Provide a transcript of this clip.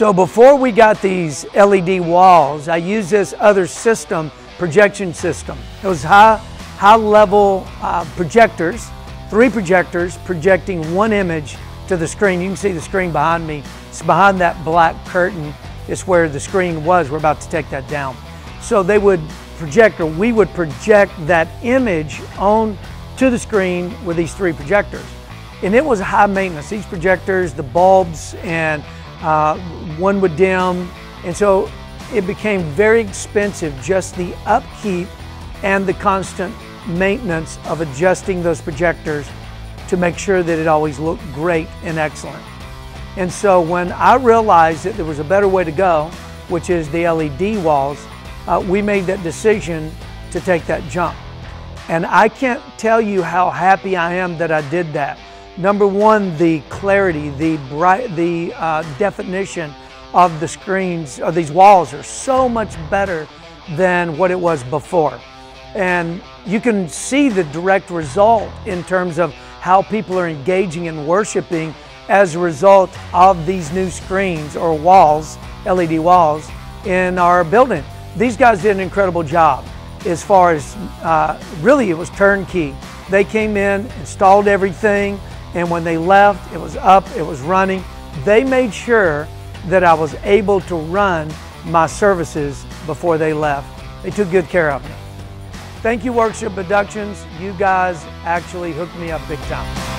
So before we got these LED walls, I used this other system, projection system. It was high, high level uh, projectors, three projectors projecting one image to the screen. You can see the screen behind me. It's behind that black curtain. It's where the screen was. We're about to take that down. So they would project, or we would project that image on to the screen with these three projectors. And it was high maintenance. These projectors, the bulbs, and uh, one would dim. And so it became very expensive, just the upkeep and the constant maintenance of adjusting those projectors to make sure that it always looked great and excellent. And so when I realized that there was a better way to go, which is the LED walls, uh, we made that decision to take that jump. And I can't tell you how happy I am that I did that. Number one, the clarity, the bright, the uh, definition of the screens of these walls are so much better than what it was before. And you can see the direct result in terms of how people are engaging and worshiping as a result of these new screens or walls, LED walls, in our building. These guys did an incredible job as far as uh, really it was turnkey. They came in, installed everything, and when they left, it was up, it was running. They made sure that I was able to run my services before they left. They took good care of me. Thank you, Worship Productions. You guys actually hooked me up big time.